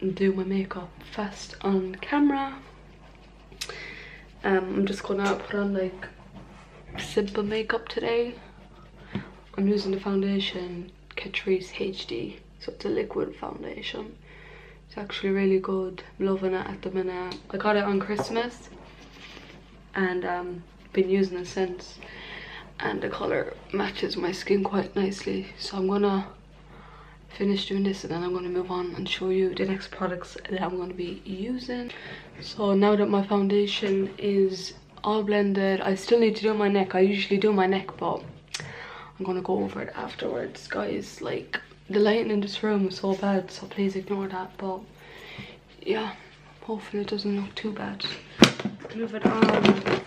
do my makeup fast on camera. Um, I'm just gonna put on like simple makeup today. I'm using the foundation Catrice HD, so it's a liquid foundation. It's actually really good. I'm loving it at the minute. I got it on Christmas and um, been using it since. And the colour matches my skin quite nicely. So I'm gonna finish doing this and then I'm gonna move on and show you the next products that I'm gonna be using. So now that my foundation is all blended, I still need to do my neck. I usually do my neck, but I'm gonna go over it afterwards. Guys, like, the lighting in this room is so bad, so please ignore that, but yeah, hopefully it doesn't look too bad. Move it on.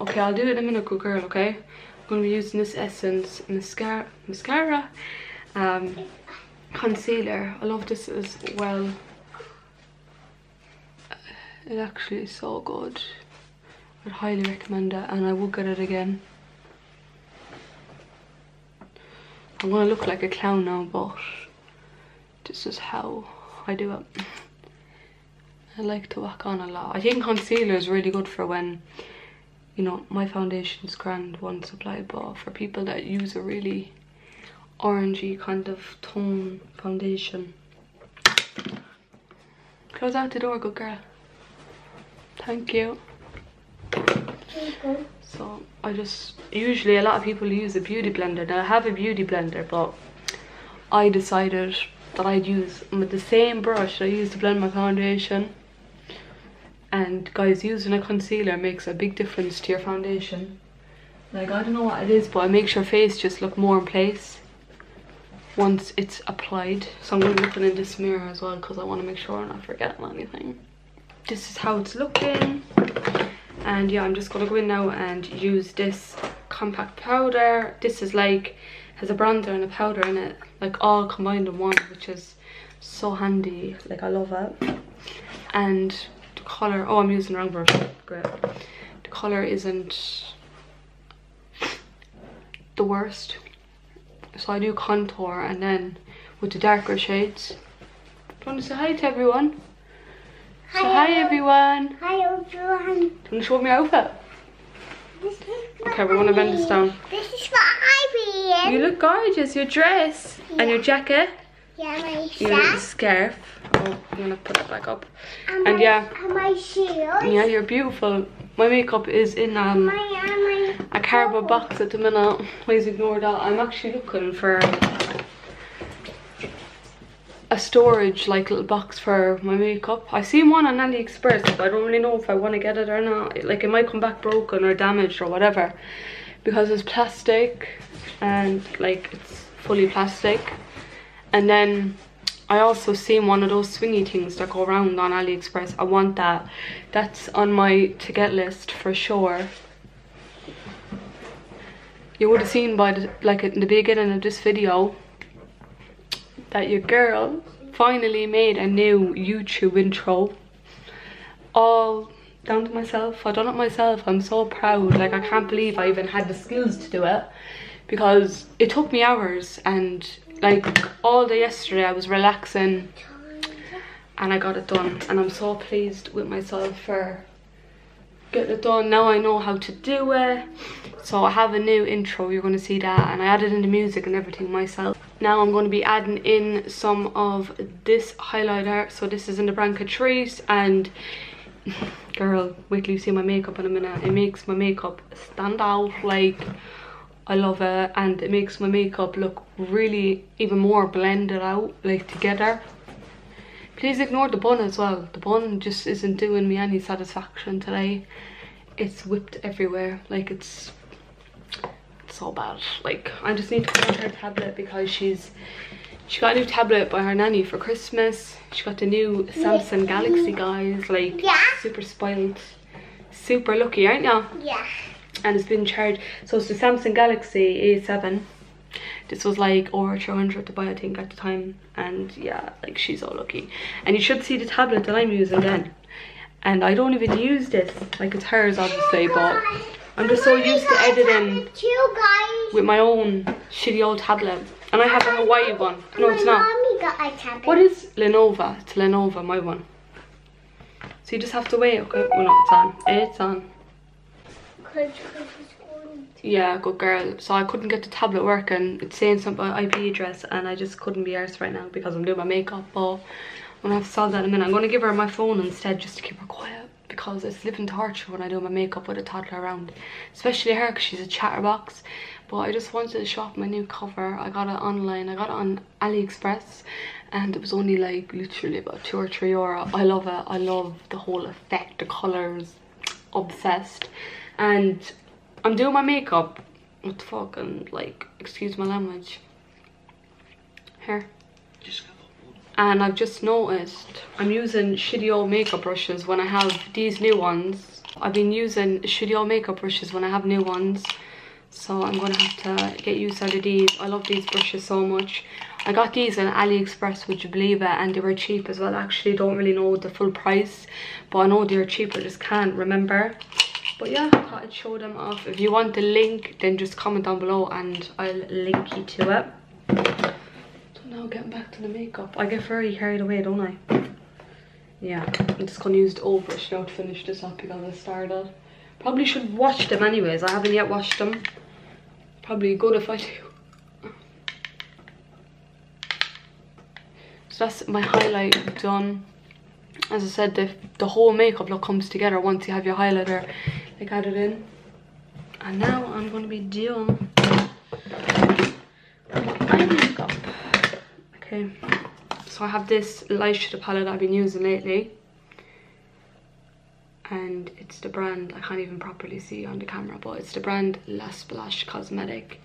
Okay, I'll do it in a minute, good girl, okay? I'm gonna be using this Essence mascara, mascara um, concealer. I love this as well. Uh, it actually is so good. I'd highly recommend it and I will get it again. I'm gonna look like a clown now, but this is how I do it. I like to work on a lot. I think concealer is really good for when, you know, my foundation's grand once applied, but for people that use a really orangey kind of tone foundation. Close out the door, good girl. Thank you. So I just, usually a lot of people use a beauty blender. Now I have a beauty blender, but I decided that I'd use with the same brush that I use to blend my foundation. And guys, using a concealer makes a big difference to your foundation. Like, I don't know what it is, but it makes your face just look more in place once it's applied. So I'm going to look in this mirror as well because I want to make sure I'm not forgetting anything. This is how it's looking. And yeah i'm just gonna go in now and use this compact powder. This is like has a bronzer and a powder in it like all combined in one which is so handy. Like i love it. And the color oh i'm using the wrong brush. Great. The color isn't the worst so i do contour and then with the darker shades do you want to say hi to everyone Hi, so hi everyone. Hi everyone. Do you want to show me your outfit? Okay, we're gonna bend this down. This is what I wear. You look gorgeous. Your dress yeah. and your jacket. Yeah, my your scarf. Oh, I'm gonna put it back up. And, and my, yeah. And my shoes. Yeah, you're beautiful. My makeup is in um a cardboard box at the minute. Please ignore that. I'm actually looking for a storage like little box for my makeup. I seen one on AliExpress but I don't really know if I want to get it or not. Like it might come back broken or damaged or whatever because it's plastic and like it's fully plastic. And then I also seen one of those swingy things that go around on AliExpress. I want that. That's on my to get list for sure. You would have seen by the, like in the beginning of this video that your girl finally made a new YouTube intro. All down to myself. I done it myself. I'm so proud. Like I can't believe I even had the skills to do it because it took me hours and like all day yesterday I was relaxing and I got it done and I'm so pleased with myself for getting it done. Now I know how to do it. So I have a new intro, you're going to see that and I added in the music and everything myself. Now I'm going to be adding in some of this highlighter. So this is in the brand Catrice and girl, wait till you see my makeup in a minute. It makes my makeup stand out like I love it and it makes my makeup look really even more blended out like together. Please ignore the bun as well. The bun just isn't doing me any satisfaction today. It's whipped everywhere like it's so bad. Like, I just need to put on her tablet because she's she got a new tablet by her nanny for Christmas. She got the new Samsung Galaxy, guys. Like, yeah. super spoiled. Super lucky, aren't you? Yeah. And it's been charged. So it's the Samsung Galaxy A7. This was like over 200 to buy, I think, at the time. And yeah, like, she's all lucky. And you should see the tablet that I'm using then. And I don't even use this. Like, it's hers, obviously, but I'm just so used to editing with my own shitty old tablet And I have a Huawei one. No, it's not. mommy got a tablet. What is Lenovo? It's Lenovo, my one. So you just have to wait, okay? Well, no, it's on. It's on. Cause, cause it's going to- Yeah, good girl. So I couldn't get the tablet working. It's saying something IP address and I just couldn't be arsed right now because I'm doing my makeup. But I'm gonna have to solve that in a minute. I'm gonna give her my phone instead just to keep her quiet because it's living torture when I do my makeup with a toddler around. Especially her because she's a chatterbox. But I just wanted to show off my new cover. I got it online. I got it on AliExpress and it was only like literally about two or three euro. I love it. I love the whole effect, the colours. Obsessed. And I'm doing my makeup. What the fuck? And like, excuse my language. Here. And I've just noticed I'm using shitty old makeup brushes when I have these new ones. I've been using shitty old makeup brushes when I have new ones. So I'm gonna have to get used to these. I love these brushes so much. I got these on AliExpress, would you believe it? And they were cheap as well. Actually, don't really know the full price, but I know they were cheap. I just can't remember. But yeah, I thought I'd show them off. If you want the link, then just comment down below and I'll link you to it. So now getting back to the makeup. I get very carried away, don't I? Yeah, I'm just gonna use the old brush now to finish this up because I started. Probably should watch them anyways. I haven't yet watched them. Probably good if I do. So that's my highlight done. As I said, the, the whole makeup look comes together once you have your highlighter like it in. And now I'm going to be doing my makeup. Okay, so I have this light shade palette I've been using lately. And it's the brand, I can't even properly see on the camera, but it's the brand La Splash Cosmetic.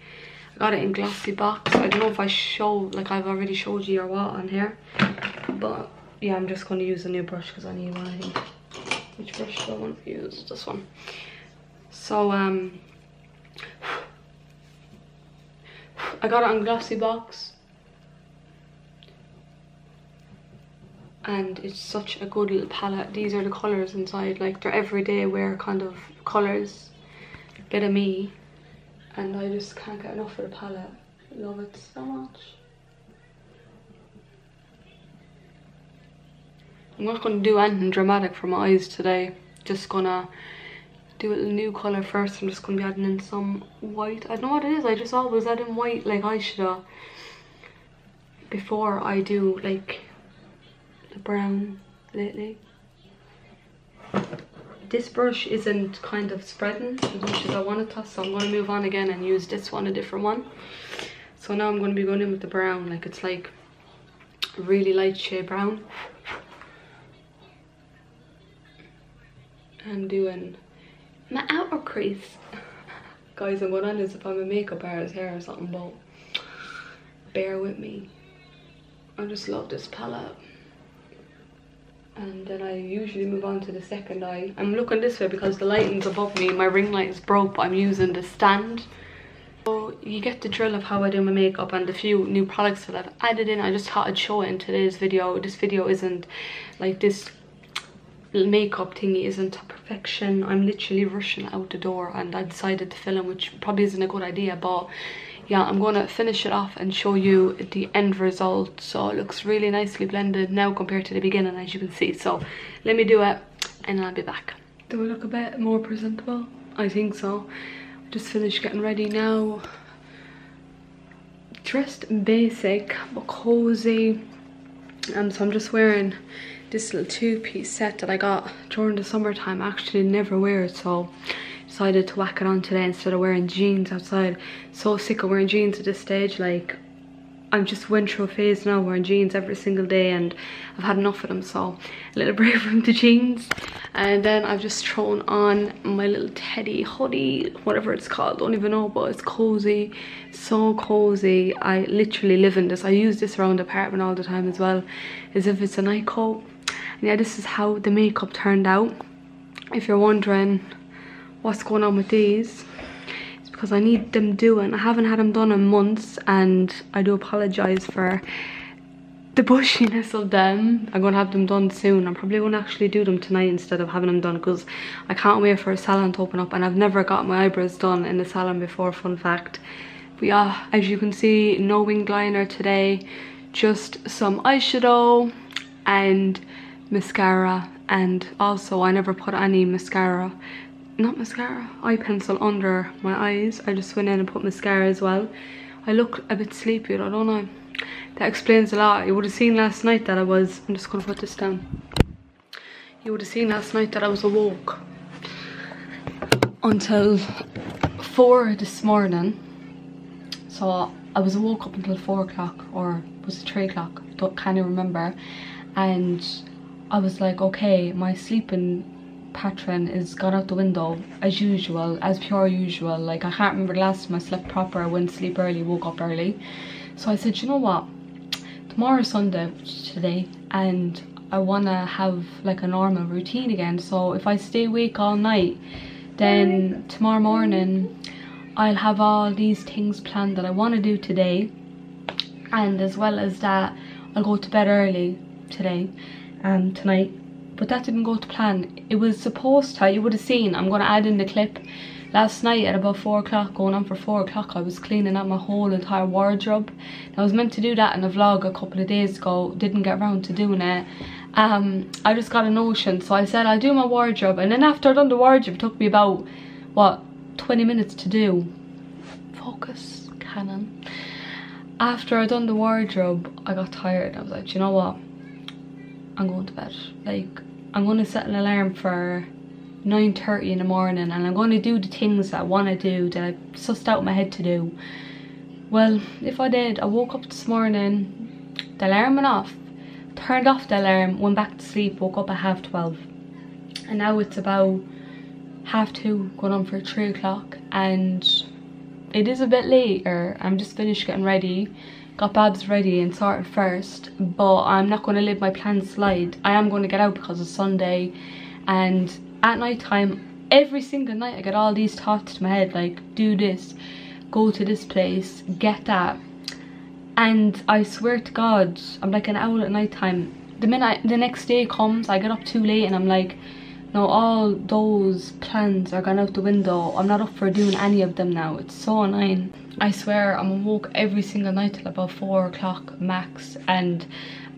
I got it in glossy box. I don't know if I show, like I've already showed you or what on here. But yeah, I'm just going to use a new brush because I need one, I think. Which brush do I want to use? This one. So, um, I got it on glossy box. And it's such a good little palette. These are the colours inside, like they're everyday wear kind of colours. Bit of me. And I just can't get enough of the palette. Love it so much. I'm not going to do anything dramatic for my eyes today. Just gonna do a new colour first. I'm just to be adding in some white. I don't know what it is. I just always add in white like eyeshadow before I do like the brown lately. This brush isn't kind of spreading as much as I want it to, so I'm going to move on again and use this one, a different one. So now I'm going to be going in with the brown, like it's like really light shade brown. And doing my outer crease. Guys, I'm going on as if I'm a makeup artist hair or something, but bear with me. I just love this palette. And then I usually move on to the second eye. I'm looking this way because the lighting's above me. My ring light is broke, but I'm using the stand. So you get the drill of how I do my makeup and the few new products that I've added in. I just thought I'd show it in today's video. This video isn't like this makeup thingy isn't perfection. I'm literally rushing out the door and I decided to film, which probably isn't a good idea, but yeah, I'm going to finish it off and show you the end result. So it looks really nicely blended now compared to the beginning, as you can see. So let me do it and I'll be back. Do I look a bit more presentable? I think so. Just finished getting ready now. Dressed basic but cozy. Um, so I'm just wearing this little two-piece set that I got during the summertime. I actually never wear it, so decided to whack it on today instead of wearing jeans outside. So sick of wearing jeans at this stage. Like, I'm just went through a phase now wearing jeans every single day and I've had enough of them. So a little break from the jeans. And then I've just thrown on my little teddy hoodie, whatever it's called. Don't even know, but it's cozy. So cozy. I literally live in this. I use this around the apartment all the time as well. As if it's a night coat. Yeah, this is how the makeup turned out. If you're wondering what's going on with these it's because I need them doing. I haven't had them done in months and I do apologize for the bushiness of them. I'm gonna have them done soon. I'm probably gonna actually do them tonight instead of having them done because I can't wait for a salon to open up and I've never got my eyebrows done in a salon before fun fact. But yeah as you can see no wing liner today just some eyeshadow and mascara and also I never put any mascara not mascara eye pencil under my eyes. I just went in and put mascara as well. I look a bit sleepy I don't know that explains a lot. You would have seen last night that I was I'm just gonna put this down. You would have seen last night that I was awoke until four this morning. So I was awoke up until four o'clock or was it three o'clock? I don't kind of remember. And I was like okay my sleeping pattern is gone out the window as usual as pure usual. Like I can't remember the last time I slept proper. I went to sleep early woke up early. So I said you know what? Tomorrow's Sunday today and I want to have like a normal routine again. So if I stay awake all night then tomorrow morning I'll have all these things planned that I want to do today. And as well as that I'll go to bed early today um, tonight. But that didn't go to plan. It was supposed to you would have seen i'm going to add in the clip. Last night at about four o'clock going on for four o'clock i was cleaning out my whole entire wardrobe. I was meant to do that in a vlog a couple of days ago didn't get around to doing it. Um i just got a notion so i said i'll do my wardrobe. And then after i done the wardrobe it took me about what 20 minutes to do. Focus canon. After i done the wardrobe i got tired. I was like you know what I'm going to bed. Like, I'm going to set an alarm for 9.30 in the morning and I'm going to do the things that I want to do that I sussed out my head to do. Well, if I did, I woke up this morning, the alarm went off, turned off the alarm, went back to sleep, woke up at half 12. And now it's about half 2, going on for 3 o'clock and it is a bit later. I'm just finished getting ready got Babs ready and sorted first but I'm not going to let my plans slide. I am going to get out because it's Sunday and at night time every single night I get all these thoughts to my head like do this, go to this place, get that and I swear to God I'm like an owl at night time. The minute I, the next day comes I get up too late and I'm like no all those plans are gone out the window. I'm not up for doing any of them now. It's so annoying. I swear I'm awoke every single night till about four o'clock max and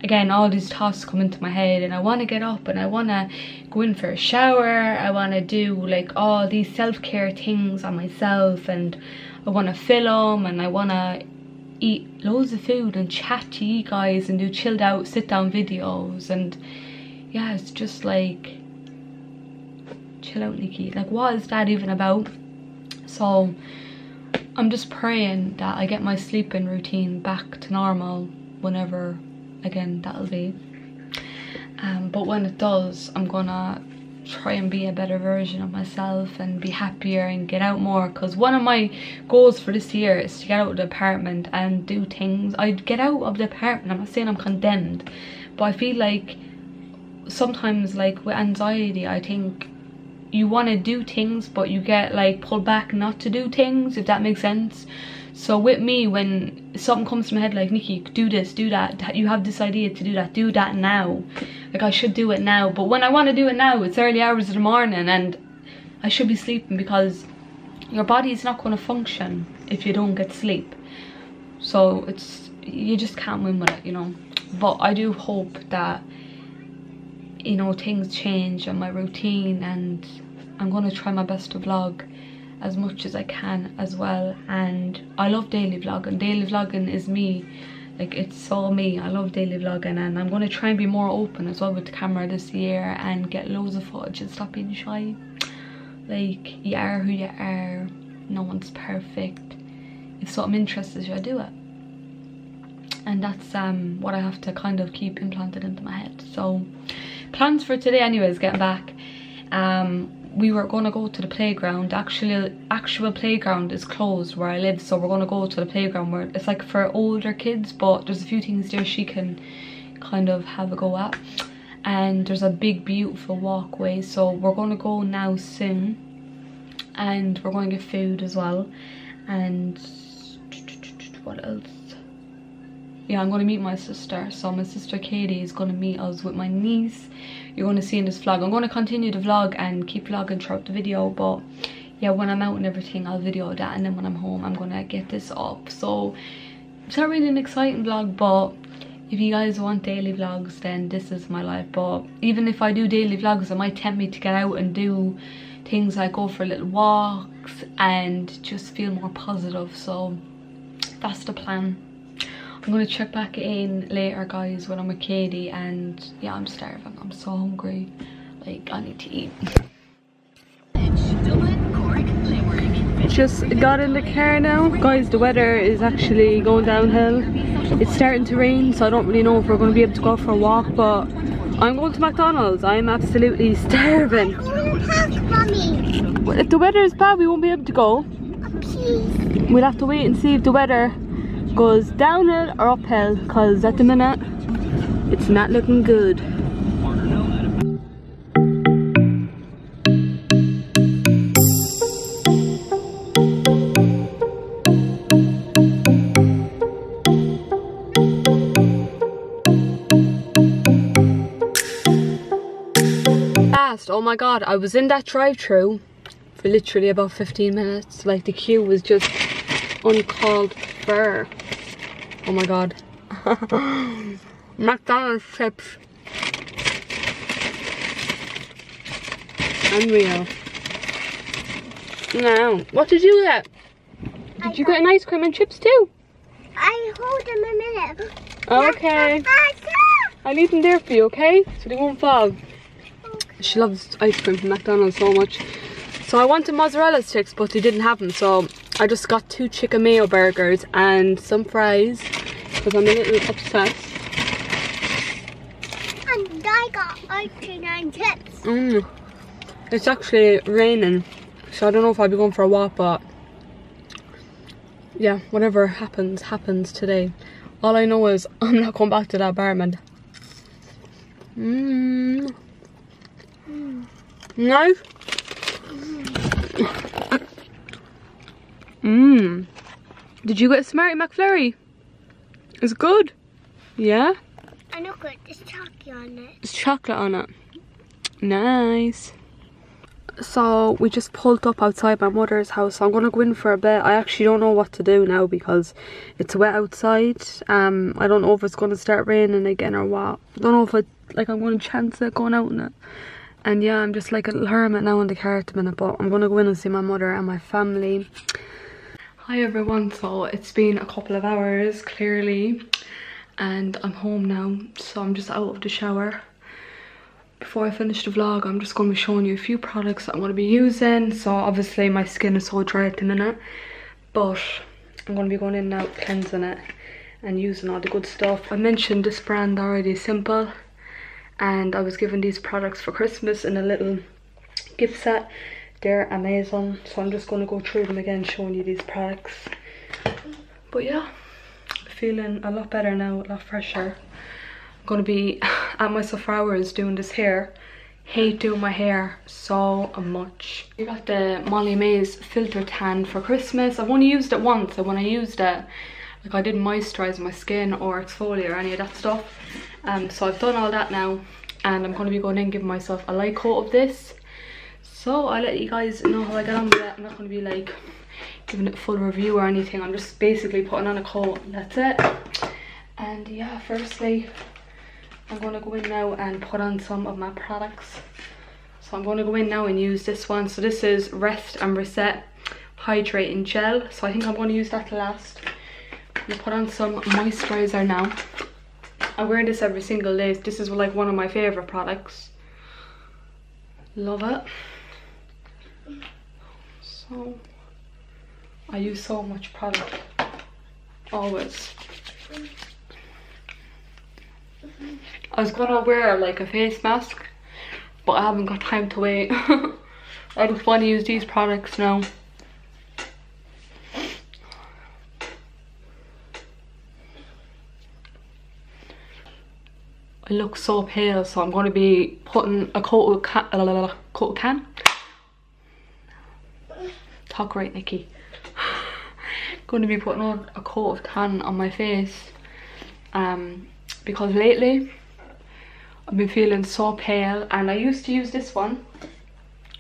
again all these thoughts come into my head and I want to get up and I want to go in for a shower I want to do like all these self-care things on myself and I want to film and I want to eat loads of food and chat to you guys and do chilled out sit down videos and yeah it's just like chill out Nicky. Like what is that even about? So I'm just praying that I get my sleeping routine back to normal whenever again that'll be. Um, but when it does I'm gonna try and be a better version of myself and be happier and get out more. Because one of my goals for this year is to get out of the apartment and do things. I'd get out of the apartment I'm not saying I'm condemned but I feel like sometimes like with anxiety I think you want to do things but you get like pulled back not to do things if that makes sense. So with me when something comes to my head like Nicky do this do that you have this idea to do that do that now. Like I should do it now but when I want to do it now it's early hours of the morning and I should be sleeping because your body is not going to function if you don't get sleep. So it's you just can't win with it you know? But I do hope that you know things change and my routine and I'm going to try my best to vlog as much as I can as well. And I love daily vlogging. Daily vlogging is me. Like it's so me. I love daily vlogging and I'm going to try and be more open as well with the camera this year and get loads of footage and stop being shy. Like you are who you are. No one's perfect. If something interests you I do it. And that's um what I have to kind of keep implanted into my head. So plans for today anyways getting back. Um we were to go to the playground. Actually actual playground is closed where i live so we're to go to the playground where it's like for older kids but there's a few things there she can kind of have a go at. And there's a big beautiful walkway so we're to go now soon. And we're to get food as well. And what else yeah i'm going to meet my sister so my sister katie is going to meet us with my niece you're going to see in this vlog i'm going to continue the vlog and keep vlogging throughout the video but yeah, when I'm out and everything, I'll video that. And then when I'm home, I'm gonna get this up. So it's not really an exciting vlog, but if you guys want daily vlogs, then this is my life. But even if I do daily vlogs, it might tempt me to get out and do things like go for a little walks and just feel more positive. So that's the plan. I'm gonna check back in later guys when I'm with Katie and yeah I'm starving. I'm so hungry. Like I need to eat. Just got in the car now. Guys the weather is actually going downhill. It's starting to rain so I don't really know if we're gonna be able to go for a walk but I'm going to McDonald's. I'm absolutely starving. If the weather is bad we won't be able to go. Oh, we'll have to wait and see if the weather goes downhill or uphill because at the minute it's not looking good. Oh my god, I was in that drive-through for literally about 15 minutes. Like the queue was just uncalled for. Oh my god. McDonald's chips. Unreal. Now, what did you get? Did I you get an ice cream and chips too? I hold them a minute. Okay. I'll leave them there for you, okay? So they won't fall. She loves ice cream from McDonald's so much. So I wanted mozzarella sticks, but they didn't have them. So I just got two chicken mayo burgers and some fries because I'm a little obsessed. And I got ice and chips. Mm. It's actually raining, so I don't know if I'll be going for a walk, but yeah, whatever happens, happens today. All I know is I'm not going back to that barman. Mmm. No? Mm. Mmm. Did you get a Smarty McFlurry? It's good. Yeah? I know good. There's chocolate on it. There's chocolate on it. Nice. So we just pulled up outside my mother's house. So I'm gonna go in for a bit. I actually don't know what to do now because it's wet outside. Um, I don't know if it's gonna start raining again or what. I don't know if it like I'm gonna chance it going out in it. And yeah, I'm just like a little hermit now in the car at the minute. But I'm gonna go in and see my mother and my family. Hi everyone. So it's been a couple of hours clearly, and I'm home now. So I'm just out of the shower before I finish the vlog, I'm just going to be showing you a few products that I'm going to be using. So obviously my skin is so dry at the minute, but I'm going to be going in now, cleansing it and using all the good stuff. I mentioned this brand already, Simple, and I was given these products for Christmas in a little gift set. They're amazing, so I'm just going to go through them again, showing you these products. But yeah, feeling a lot better now, a lot fresher. I'm gonna be at my Hours doing this hair. Hate doing my hair so much. I got the Molly-Mae's filter tan for Christmas. I've only used it once and when I used it like I didn't moisturize my skin or exfoliate or any of that stuff. Um so I've done all that now and I'm going to be going in giving myself a light coat of this so I'll let you guys know how I get on with it I'm not going to be like giving it a full review or anything I'm just basically putting on a coat that's it and yeah firstly I'm going to go in now and put on some of my products. So I'm going to go in now and use this one. So this is Rest and Reset Hydrating Gel. So I think I'm going to use that last. I'm to put on some moisturizer now. I wear this every single day. This is like one of my favourite products. Love it. So, I use so much product. Always. I was gonna wear like a face mask, but I haven't got time to wait. I just want to use these products now. I look so pale, so I'm going to be putting a coat of coat of can. Talk right, Nicky. going to be putting on a coat of tan on my face. Um, because lately I've been feeling so pale and I used to use this one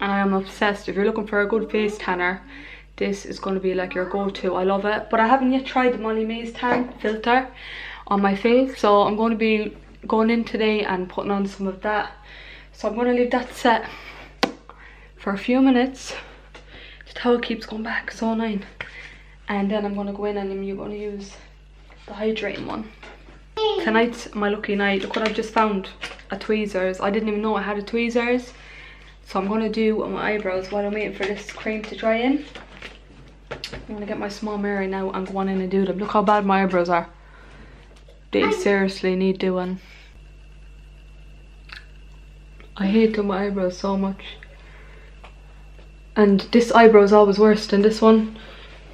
and I am obsessed. If you're looking for a good face tanner, this is going to be like your go-to. I love it. But I haven't yet tried the Molly-Mae's Tan filter on my face. So I'm going to be going in today and putting on some of that. So I'm going to leave that set for a few minutes. Towel keeps going back, so annoying. And then I'm going to go in and I'm going to use the hydrating one. Tonight's my lucky night. Look what I've just found. A tweezers. I didn't even know I had a tweezers. So I'm going to do my eyebrows while I'm waiting for this cream to dry in. I'm to get my small mirror now and go on in and do them. Look how bad my eyebrows are. They seriously need doing. I hate doing my eyebrows so much. And this eyebrow is always worse than this one.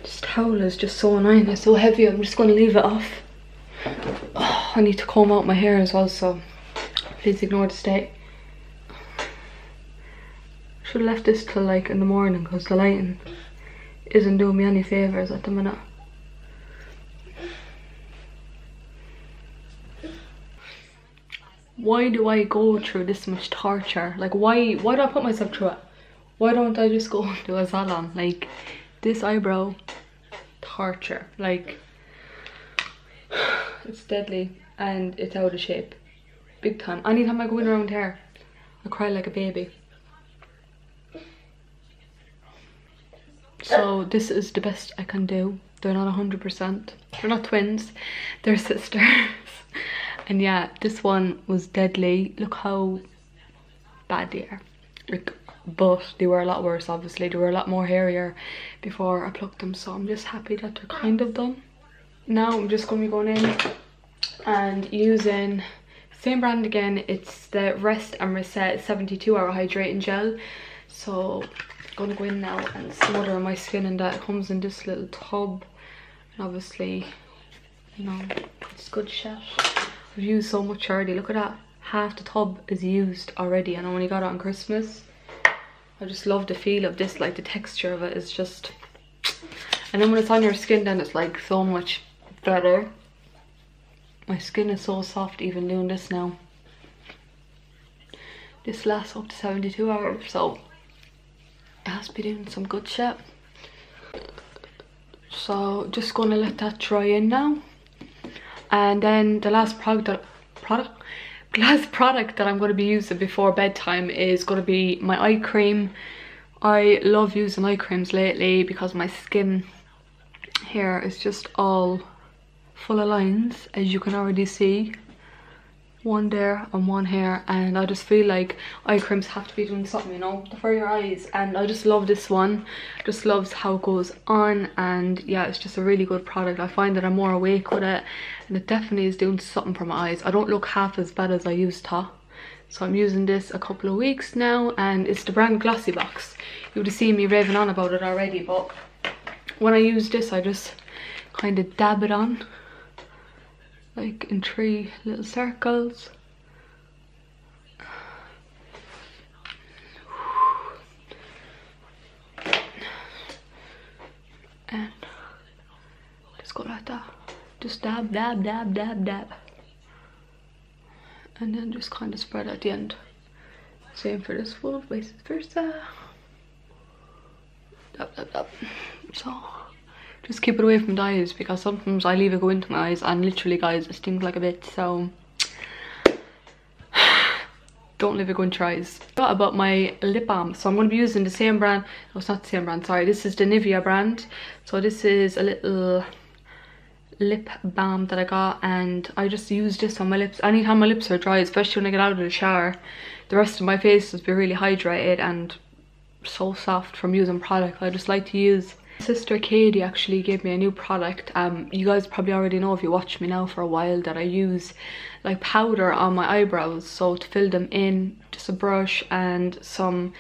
This towel is just so annoying. It's so heavy. I'm just going to leave it off. Oh, I need to comb out my hair as well, so please ignore the state. Should have left this till like in the morning because the lighting isn't doing me any favours at the minute. Why do I go through this much torture? Like why why do I put myself through it? Why don't I just go do a salon? Like this eyebrow torture. Like it's deadly and it's out of shape. Big time. Anytime I go in around here, I cry like a baby. So this is the best I can do. They're not 100%. They're not twins. They're sisters. and yeah, this one was deadly. Look how bad they are. Like, but they were a lot worse, obviously. They were a lot more hairier before I plucked them. So I'm just happy that they're kind of done. Now I'm just going to be going in and using same brand again. It's the Rest and Reset 72 Hour Hydrating Gel. So i'm gonna go in now and smother my skin and that comes in this little tub and obviously you know it's good shit i've used so much already look at that half the tub is used already and i only got it on christmas i just love the feel of this like the texture of it is just and then when it's on your skin then it's like so much better. My skin is so soft even doing this now. This lasts up to 72 hours so it has to be doing some good shit so just gonna let that dry in now. And then the last product product last product that i'm going to be using before bedtime is going to be my eye cream. I love using eye creams lately because my skin here is just all full of lines as you can already see one there and one here and I just feel like eye creams have to be doing something you know? For your eyes and I just love this one. Just loves how it goes on and yeah it's just a really good product. I find that I'm more awake with it and it definitely is doing something for my eyes. I don't look half as bad as I used to. So I'm using this a couple of weeks now and it's the brand Glossy Box. You would have seen me raving on about it already but when I use this I just kind of dab it on like in three little circles. And just go like that. Just dab, dab, dab, dab, dab. And then just kind of spread at the end. Same for this full, vice versa. Dab, dab, dab. So just keep it away from the eyes because sometimes I leave it go into my eyes and literally guys it stings like a bit so don't leave it go into your eyes. Thought about my lip balm. So I'm going to be using the same brand no it's not the same brand sorry this is the Nivea brand. So this is a little lip balm that I got and I just use this on my lips. Anytime my lips are dry especially when I get out of the shower the rest of my face has been really hydrated and so soft from using product. I just like to use sister Katie actually gave me a new product. Um you guys probably already know if you watch me now for a while that I use like powder on my eyebrows. So to fill them in just a brush and some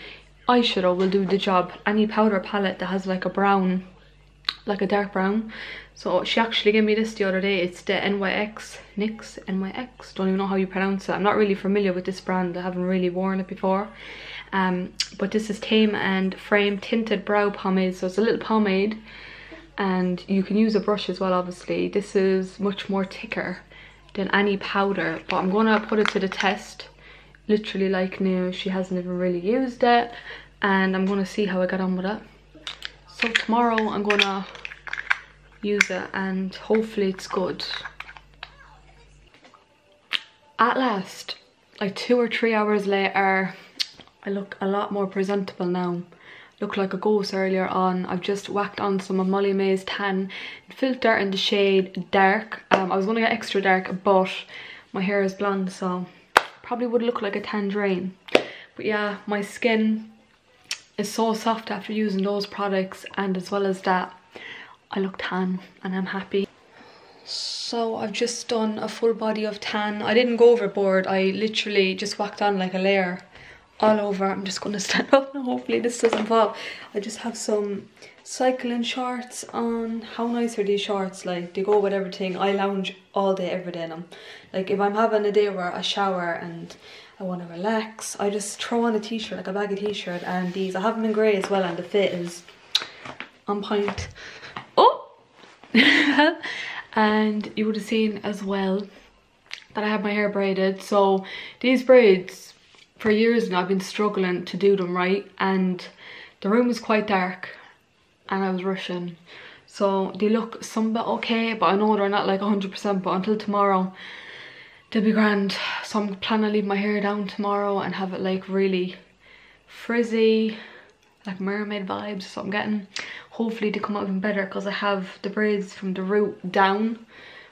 eyeshadow will do the job. Any powder palette that has like a brown like a dark brown. So she actually gave me this the other day. It's the NYX NYX NYX don't even know how you pronounce it. I'm not really familiar with this brand. I haven't really worn it before um, but this is Tame and Frame Tinted Brow Pomade, so it's a little pomade and you can use a brush as well obviously. This is much more thicker than any powder, but I'm gonna put it to the test. Literally like new, she hasn't even really used it and I'm gonna see how I get on with it. So tomorrow I'm gonna use it and hopefully it's good. At last, like two or three hours later, I look a lot more presentable now. Look like a ghost earlier on. I've just whacked on some of Molly-Mae's tan filter in the shade dark. Um, I was gonna get extra dark, but my hair is blonde, so probably would look like a tangerine. But yeah, my skin is so soft after using those products and as well as that, I look tan and I'm happy. So I've just done a full body of tan. I didn't go overboard. I literally just whacked on like a layer all over. I'm just going to stand up now. Hopefully this doesn't fall. I just have some cycling shorts on. How nice are these shorts? Like they go with everything. I lounge all day, every day in them. Like if I'm having a day where I shower and I want to relax, I just throw on a t-shirt, like a baggy t-shirt and these. I have them in grey as well and the fit is on point. Oh! and you would have seen as well that I have my hair braided. So these braids for years now I've been struggling to do them right and the room was quite dark and I was rushing. So they look some bit okay but I know they're not like 100% but until tomorrow they'll be grand. So I'm planning to leave my hair down tomorrow and have it like really frizzy like mermaid vibes so I'm getting hopefully to come out even better because I have the braids from the root down.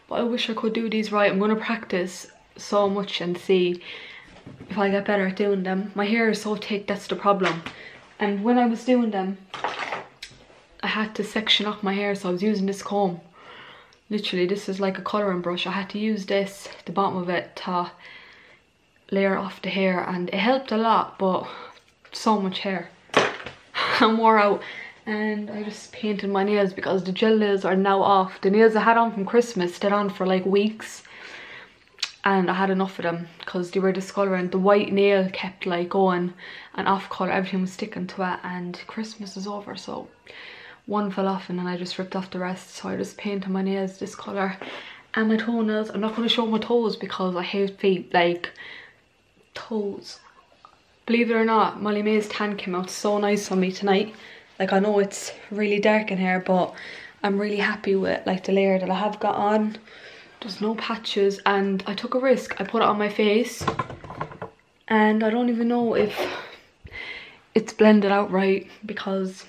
But I wish I could do these right. I'm going to practice so much and see if I get better at doing them. My hair is so thick, that's the problem. And when I was doing them, I had to section off my hair, so I was using this comb. Literally, this is like a colouring brush. I had to use this, the bottom of it, to layer off the hair. And it helped a lot, but so much hair. I'm wore out. And I just painted my nails because the gel nails are now off. The nails I had on from Christmas stayed on for like weeks and I had enough of them because they were discolouring. The white nail kept like going and off colour, everything was sticking to it and Christmas is over so one fell off and then I just ripped off the rest so I just painted my nails this colour and my toenails. I'm not going to show my toes because I hate feet like toes. Believe it or not, Molly-Mae's tan came out so nice on me tonight. Like I know it's really dark in here but I'm really happy with like the layer that I have got on there's no patches and I took a risk. I put it on my face and I don't even know if it's blended out right because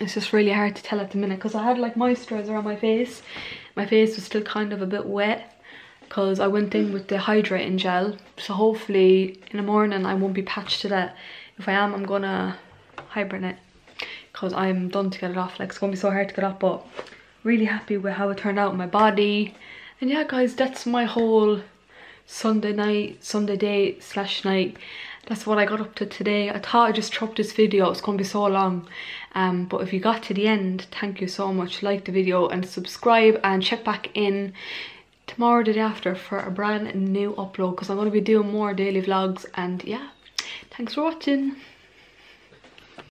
it's just really hard to tell at the minute because I had like moisturizer on my face. My face was still kind of a bit wet because I went in with the hydrating gel. So hopefully in the morning I won't be patched to that. If I am, I'm gonna hibernate because I'm done to get it off. Like it's gonna be so hard to get off but really happy with how it turned out my body and yeah guys that's my whole sunday night sunday day slash night. That's what i got up to today. I thought i just dropped this video. It's gonna be so long. Um but if you got to the end thank you so much. Like the video and subscribe and check back in tomorrow the day after for a brand new upload because i'm going to be doing more daily vlogs. And yeah thanks for watching